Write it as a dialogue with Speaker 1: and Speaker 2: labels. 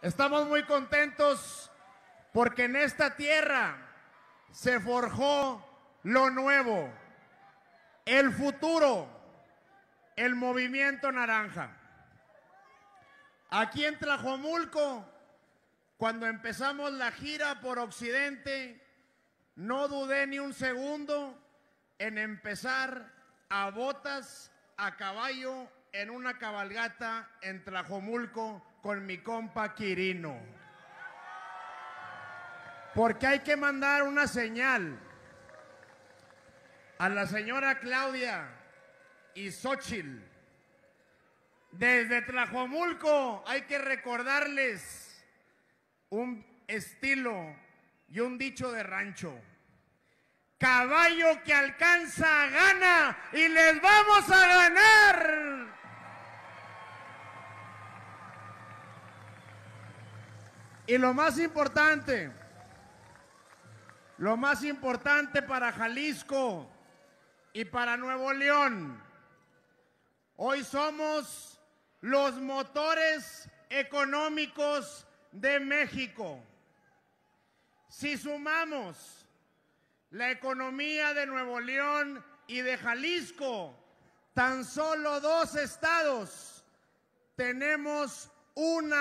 Speaker 1: Estamos muy contentos porque en esta tierra se forjó lo nuevo, el futuro, el movimiento naranja. Aquí en Tlajomulco, cuando empezamos la gira por Occidente, no dudé ni un segundo en empezar a botas, a caballo, en una cabalgata en Tlajomulco con mi compa Quirino. Porque hay que mandar una señal a la señora Claudia y Xochitl. Desde Tlajomulco hay que recordarles un estilo y un dicho de rancho. Caballo que alcanza gana y les vamos a ganar. Y lo más importante, lo más importante para Jalisco y para Nuevo León, hoy somos los motores económicos de México. Si sumamos la economía de Nuevo León y de Jalisco, tan solo dos estados, tenemos una